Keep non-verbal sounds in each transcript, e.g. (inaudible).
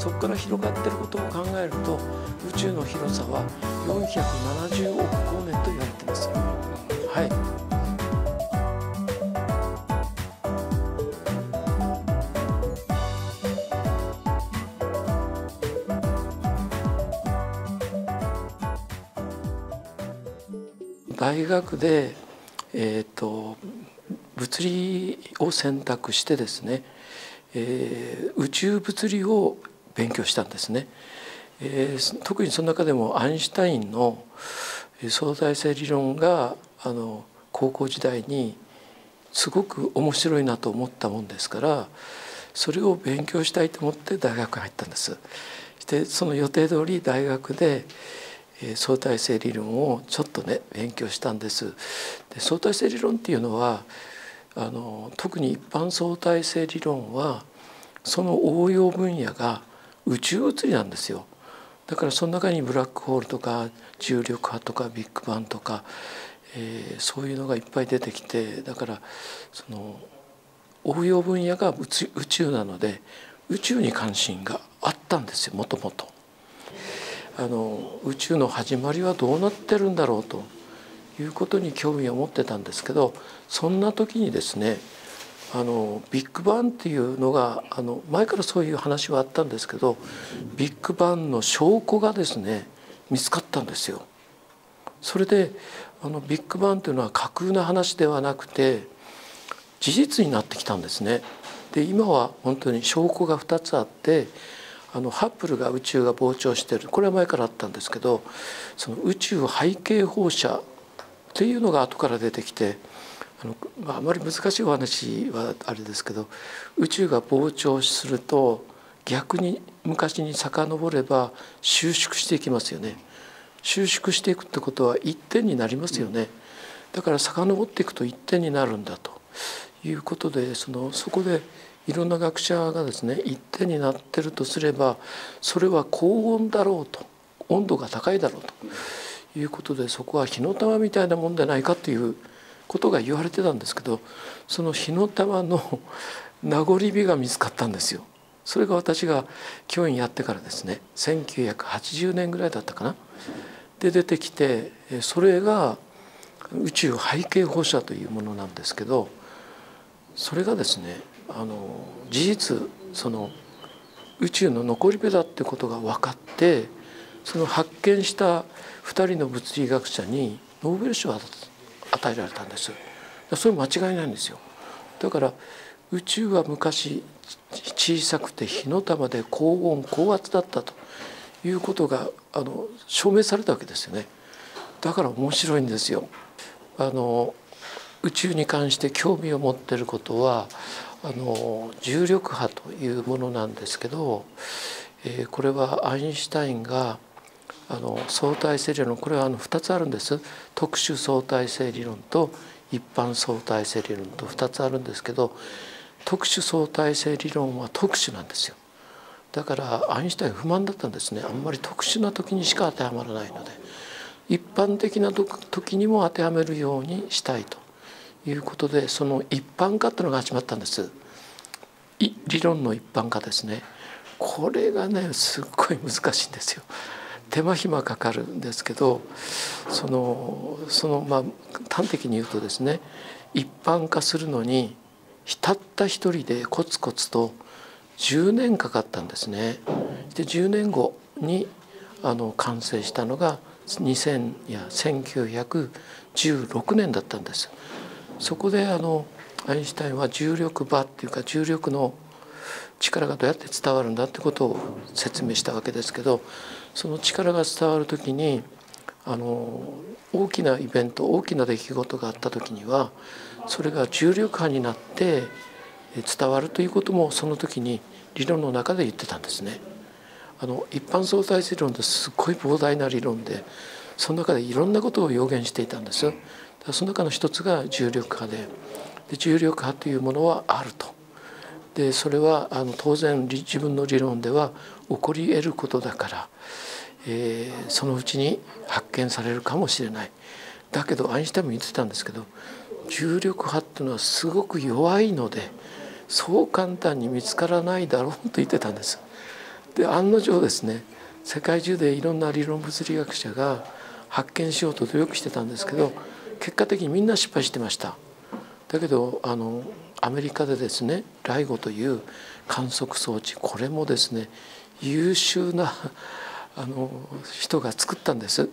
そこから広がってることを考えると宇宙の広さは470億光年と言われてます。はい大学で、えーと、物理を選択してですね、えー、宇宙物理を勉強したんですね。えー、特にその中でもアインシュタインの相対性理論があの高校時代にすごく面白いなと思ったもんですからそれを勉強したいと思って大学に入ったんです。でその予定通り大学で相対性理論をちょっとね勉強したんです。で相対性理論っていうのはあの特に一般相対性理論はその応用分野が宇宙物理なんですよ。だからその中にブラックホールとか重力波とかビッグバンとか、えー、そういうのがいっぱい出てきてだからその応用分野が宇宙なので宇宙に関心があったんですよもともと。あの宇宙の始まりはどうなってるんだろうということに興味を持ってたんですけどそんな時にですねあのビッグバンっていうのがあの前からそういう話はあったんですけどビッグバンの証拠がですね見つかったんですよ。それであのビッグバンというのは架空な話ではなくて事実になってきたんですね。で今は本当に証拠が2つあってあのハッブルが宇宙が膨張してるこれは前からあったんですけどその宇宙背景放射っていうのが後から出てきてあの、まあ、まり難しいお話はあれですけど宇宙が膨張すると逆に昔に遡れば収縮していきますよね。収縮していくってことは一点になりますよね。だから遡っていくと一点になるんだということでそのそこでいろんな学者がですね一点になってるとすればそれは高温だろうと温度が高いだろうということでそこは火の玉みたいなもんでないかということが言われてたんですけどその火の玉の (laughs) 名残火が見つかったんですよ。それが私が教員やってからですね1980年ぐらいだったかな。で出てきてそれが宇宙背景放射というものなんですけどそれがですねあの事実その宇宙の残り火だってことが分かってその発見した2人の物理学者にノーベル賞を与えられたんです。それ間違いないんですよ。だから宇宙は昔小さくて火の玉で高温高圧だったということがあの証明されたわけですよね。だから面白いんですよ。あの宇宙に関して興味を持ってることはあの重力波というものなんですけど、えー、これはアインシュタインがあの相対性理論これはあの2つあるんです。特殊相対性理論と一般相対性理論と2つあるんですけど特殊相対性理論は特殊なんですよ。だからアインシュタイン不満だったんですね。あんまり特殊な時にしか当てはまらないので一般的な時にも当てはめるようにしたいということでその一般化っていうのが始まったんです。理論の一般化ですね。これがねすっごい難しいんですよ。手間暇かかるんですけどそのそのまあ端的に言うとですね一般化するのにたった一人でコツコツと10年かかったんですね。で10年後にあの完成したのが2000や1916年だったんです。そこであのアインシュタインは重力場っていうか重力の力がどうやって伝わるんだってことを説明したわけですけどその力が伝わる時にあの大きなイベント大きな出来事があった時にはそれが重力波になって伝わるということもその時に理論の中で言ってたんですね。あの一般相対性理論ってすごい膨大な理論でその中でいろんなことを予言していたんですよ。その中の一つが重力波でで重力波というものはあると。でそれはあの当然自分の理論では起こり得ることだから、えー、そのうちに発見されるかもしれない。だけどアインシュタインも言ってたんですけど重力波っていうのはすごく弱いのでそう簡単に見つからないだろうと言ってたんです。で案の定ですね世界中でいろんな理論物理学者が発見しようと努力してたんですけど結果的にみんな失敗してましただけどあのアメリカでですね LIGO という観測装置これもですね優秀なあの人が作ったんです。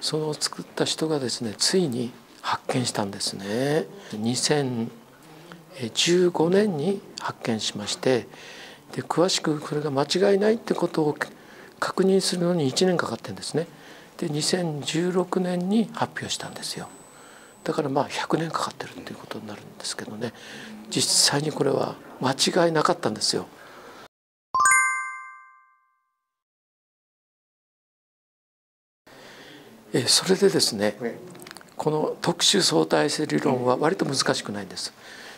その作った人がですねついに発見したんですね。2015年に発見しましてで詳しくこれが間違いないってことを確認するのに1年かかってんですね。で2016年に発表したんですよ。だからまあ100年かかってるっていうことになるんですけどね。実際にこれは間違いなかったんですよ。えそれでですねこの特殊相対性理論は割と難しくないんです。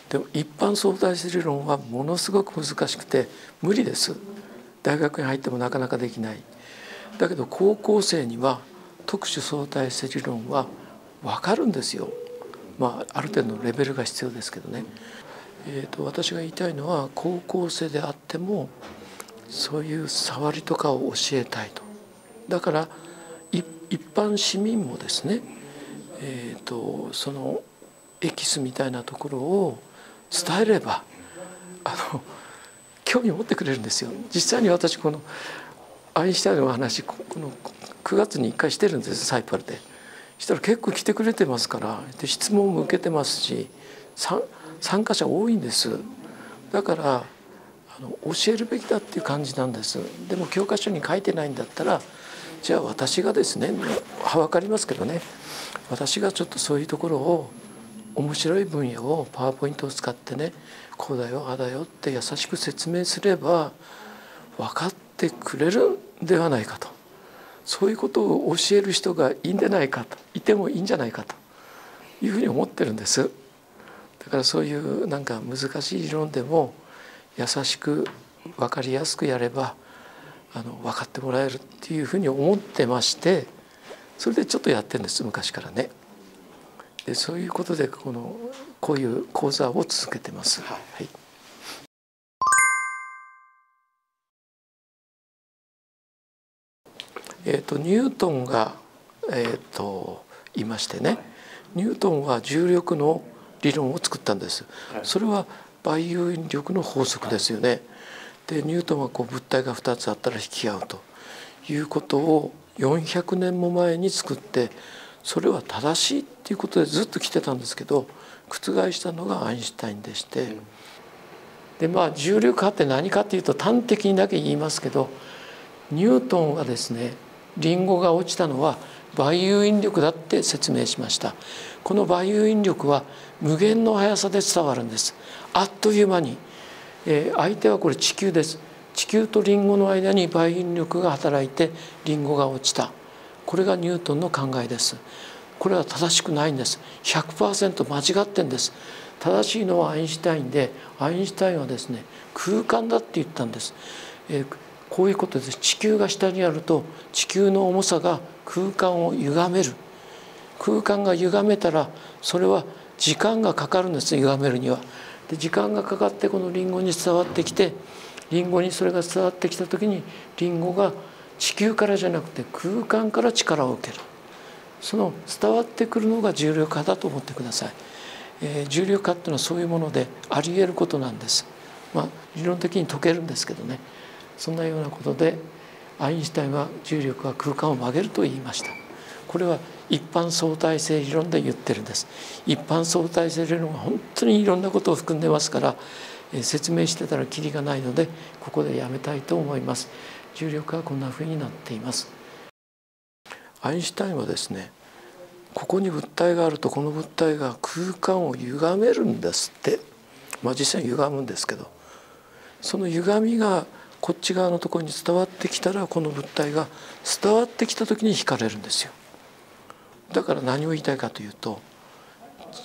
でも一般相対性理論はものすごく難しくて無理です。大学に入ってもなかなかできない。だけど高校生には特殊相対性理論は分かるんですよ。まあある程度のレベルが必要ですけどね、えーと、私が言いたいのは高校生であってもそういう触りとかを教えたいと。だから一般市民もですね、えーとそのエキスみたいなところを伝えればあの興味を持ってくれるんですよ。実際に私このアインシュタインの話この9月に1回してるんですサイパルで。したら結構来てくれてますからで質問も受けてますし参加者多いんです。だからあの教えるべきだっていう感じなんです。でも教科書に書いてないんだったらじゃあ私がですねは分かりますけどね。私がちょっとそういうところを面白い分野をパワーポイントを使ってねこうだよああだよって優しく説明すれば分かってくれるんではないかと。そういうことを教える人がいいんじゃないかといてもいいんじゃないかというふうに思ってるんですだからそういうなんか難しい理論でも優しく分かりやすくやればあの分かってもらえるっていうふうに思ってましてそれでちょっとやってるんです昔からね。でそういうことでこのこういう講座を続けてます。はい、えーと、ニュートンが、えーと、いましてね。ニュートンは重力の理論を作ったんです。それは万有引力の法則ですよね。でニュートンはこう物体が2つあったら引き合うと。いうことを400年も前に作ってそれは正しいっていうことでずっと来てたんですけど覆したのがアインシュタインでして、でまあ重力波って何かっていうと端的にだけ言いますけどニュートンがですねリンゴが落ちたのは万有引力だって説明しました。この万有引力は無限の速さで伝わるんです。あっという間に、えー、相手はこれ地球です。地球とリンゴの間に万有引力が働いてリンゴが落ちた。これがニュートンの考えです。これは正しくないんです。100%間違ってんです。正しいのはアインシュタインでアインシュタインはですね空間だって言ったんです、えー、こういうことです。地球が下にあると地球の重さが空間を歪める。空間が歪めたらそれは時間がかかるんです。歪めるには。で時間がかかってこのリンゴに伝わってきてリンゴにそれが伝わってきた時にリンゴが地球からじゃなくて空間から力を受ける。その伝わってくるのが重力波だと思ってください、えー、重力波っていうのはそういうものでありえることなんです。まあ理論的に解けるんですけどね。そんなようなことでアインシュタインは重力は空間を曲げると言いました。これは一般相対性理論で言ってるんです。一般相対性理論は本当にいろんなことを含んでますから説明してたらきりがないのでここでやめたいと思います。重力はこんなふうになっています。アインシュタインはですねここに物体があるとこの物体が空間を歪めるんですって。まあ実際に歪むんですけどその歪みがこっち側のところに伝わってきたらこの物体が伝わってきた時に引かれるんですよだから何を言いたいかというと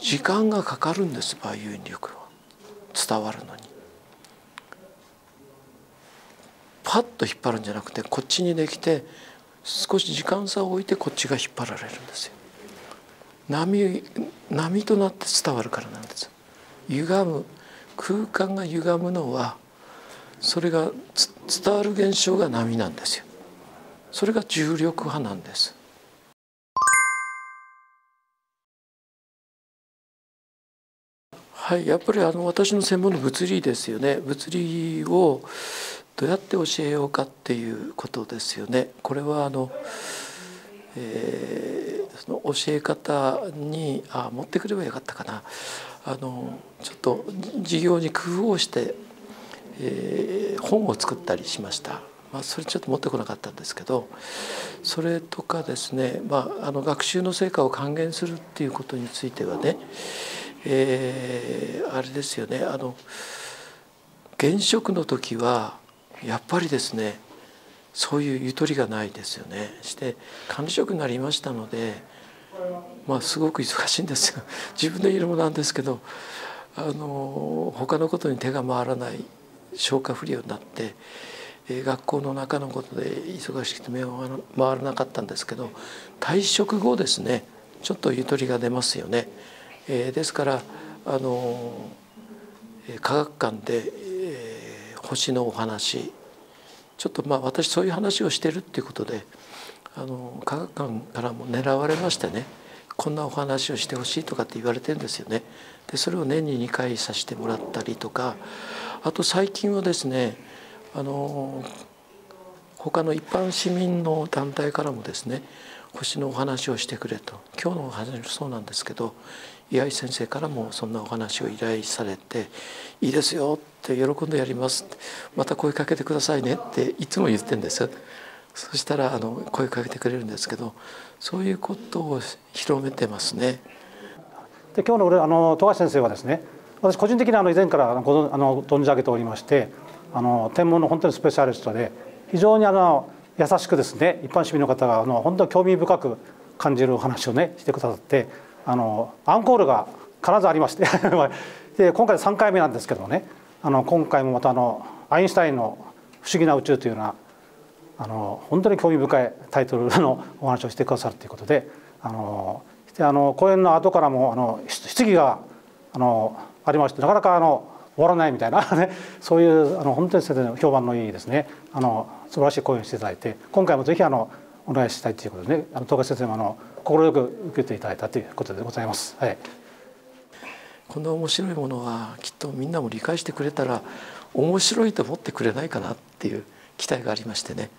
時間がかかるんです万有引力は伝わるのにパッと引っ張るんじゃなくてこっちにできて少し時間差を置いてこっちが引っ張られるんですよ。波波となって伝わるからなんです。歪む空間が歪むのはそれが伝わる現象が波なんですよ。それが重力波なんです。はいやっぱりあの私の専門の物理ですよね。物理をどうやって教えようかっていうことですよね。これはあの、えー、その教え方にあ持ってくればよかったかな。あのちょっと授業に工夫をして、えー、本を作ったりしました。まあ、それちょっと持ってこなかったんですけどそれとかですね、まあ、あの学習の成果を還元するっていうことについてはねえー、あれですよねあの現職の時はやっぱりですねそういうゆとりがないですよねして管理職になりましたのでまあすごく忙しいんですよ自分で言うのもなんですけどあの他のことに手が回らない消化不良になってえ学校の中のことで忙しくて目が回らなかったんですけど退職後ですねちょっとゆとりが出ますよね。えー、ですからあの科学館で、えー、星のお話ちょっとまあ私そういう話をしてるっていうことであの科学館からも狙われましてねこんなお話をしてほしいとかって言われてるんですよね。でそれを年に2回させてもらったりとかあと最近はですねあの他の一般市民の団体からもですね星のお話をしてくれと。今日のお話もそうなんですけど岩井先生からもそんなお話を依頼されて「いいですよ」って「喜んでやります」「また声かけてくださいね」っていつも言ってんです。そしたらあの声かけてくれるんですけどそういうことを広めてますね。で今日の俺あの富樫先生はですね私個人的にあの以前からごあの存じ上げておりましてあの天文の本当にスペシャリストで非常にあの優しくですね一般市民の方があの本当に興味深く感じるお話をねしてくださってあのアンコールが必ずありまして (laughs) で今回3回目なんですけどもねあの今回もまたあのアインシュタインの「不思議な宇宙」というようなあの本当に興味深いタイトルのお話をしてくださるということであのあの講演の後からもあの質疑があのありましてなかなかあの終わらないみたいな (laughs) ねそういうあの本当に評判のいいですね。あの素晴らしい講演をしていただいて今回もぜひあのお願いしたいということでねあの東海先生もあの快く受けていただいたということでございます。はい、こんな面白いものはきっとみんなも理解してくれたら面白いと思ってくれないかなっていう期待がありましてね、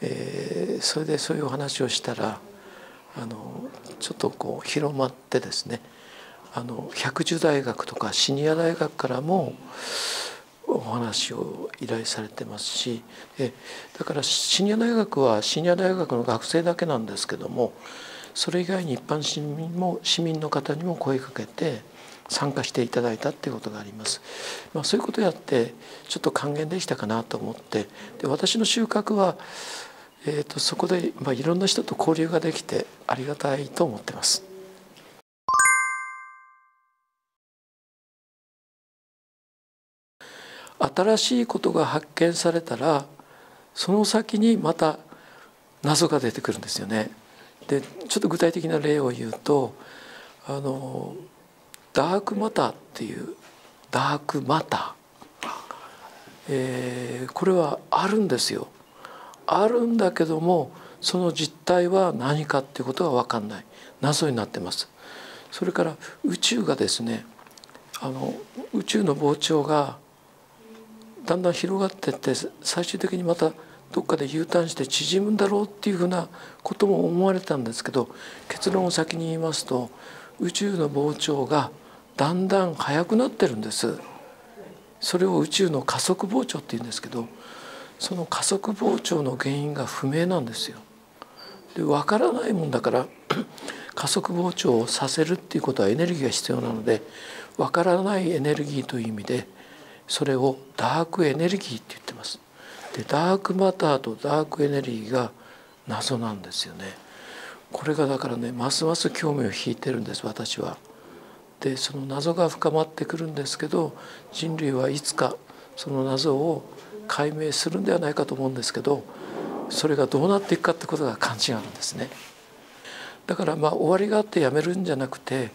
えー、それでそういうお話をしたらあのちょっとこう広まってですねあの百獣大学とかシニア大学からもお話を依頼されてますしえだからシニア大学はシニア大学の学生だけなんですけどもそれ以外に一般市民も市民の方にも声かけて参加していただいたっていうことがあります。まあ、そういうことをやってちょっと還元できたかなと思ってで私の収穫は、えーと、とそこで、まあ、いろんな人と交流ができてありがたいと思ってます。新しいことが発見されたらその先にまた謎が出てくるんですよね。でちょっと具体的な例を言うとあのダークマターっていうダークマター、えー、これはあるんですよ。あるんだけどもその実態は何かっていうことが分かんない謎になってます。それから宇宙がですねあの宇宙の膨張がだんだん広がってって最終的にまたどっかで U ターンして縮むんだろうっていうふうなことも思われたんですけど結論を先に言いますと宇宙の膨張がだんだん速くなってるんですそれを宇宙の加速膨張っていうんですけどその加速膨張の原因が不明なんですよ。で分からないもんだから (clears throat) 加速膨張をさせるっていうことはエネルギーが必要なので分からないエネルギーという意味でそれをダークエネルギーって言ってます。でダークマターとダークエネルギーが謎なんですよね。これがだからねますます興味を引いてるんです私は。でその謎が深まってくるんですけど人類はいつかその謎を解明するんではないかと思うんですけどそれがどうなっていくかってことが勘違いなんですね。だからまあ終わりがあってやめるんじゃなくて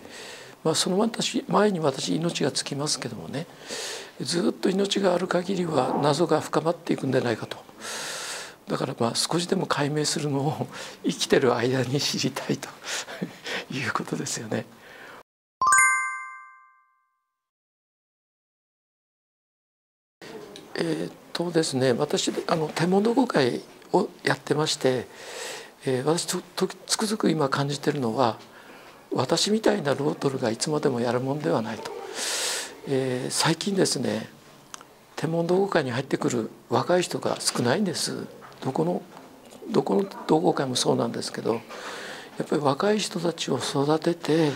まあ、その前に私命がつきますけどもねずっと命がある限りは謎が深まっていくんじゃないかとだからまあ少しでも解明するのを生きてる間に知りたいということですよね。えー、っとですね私あの手物語会をやってまして、えー、私とつくづく今感じてるのは私みたいなロートルがいつまでもやるもんではないと、えー、最近ですね天文同好会に入ってくる若い人が少ないんです。どこのどこの同好会もそうなんですけどやっぱり若い人たちを育てて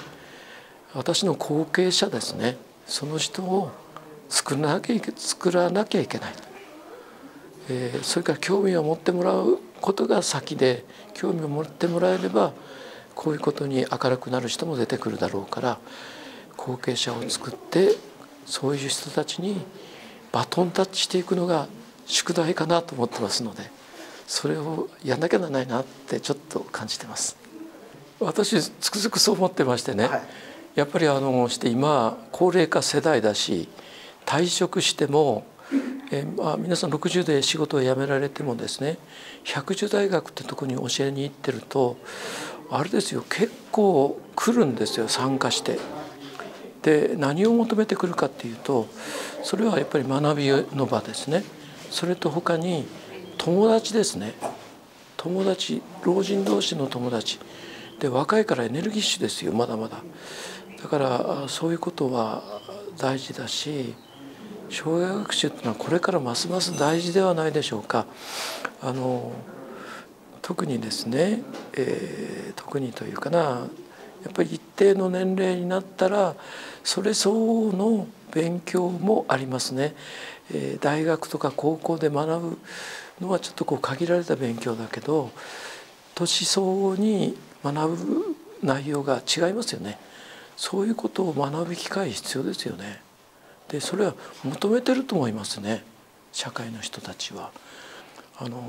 私の後継者ですね。その人を作らなきゃいけ作らなきゃいけない、えー、それから興味を持ってもらうことが先で興味を持ってもらえればこういうことに明るくなる人も出てくるだろうから後継者を作ってそういう人たちにバトンタッチしていくのが宿題かなと思ってますのでそれをやんなきゃならないなってちょっと感じてます。私つくづくそう思ってましてね、はい、やっぱりあのして今高齢化世代だし退職してもえまあ、皆さん60で仕事を辞められてもですね百獣大学ってとこに教えに行ってるとあれですよ結構来るんですよ参加して。で何を求めてくるかっていうとそれはやっぱり学びの場ですね。それと他に友達ですね。友達老人同士の友達。で若いからエネルギッシュですよまだまだ。だからそういうことは大事だし障害学習っていうのはこれからますます大事ではないでしょうか。あの特にですね、えー、特にというかなやっぱり一定の年齢になったらそれ相応の勉強もありますね。えー、大学とか高校で学ぶのはちょっとこう限られた勉強だけど年相応に学ぶ内容が違いますよね。そういうことを学ぶ機会必要ですよね。でそれは求めてると思いますね社会の人たちは。あの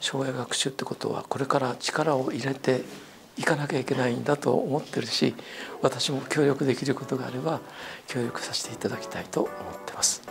障害学習ってことはこれから力を入れて行かなきゃいけないんだと思ってるし私も協力できることがあれば協力させていただきたいと思ってます。